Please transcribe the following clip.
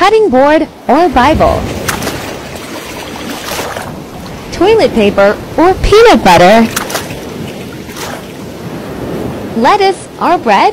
cutting board or Bible, toilet paper or peanut butter, lettuce or bread,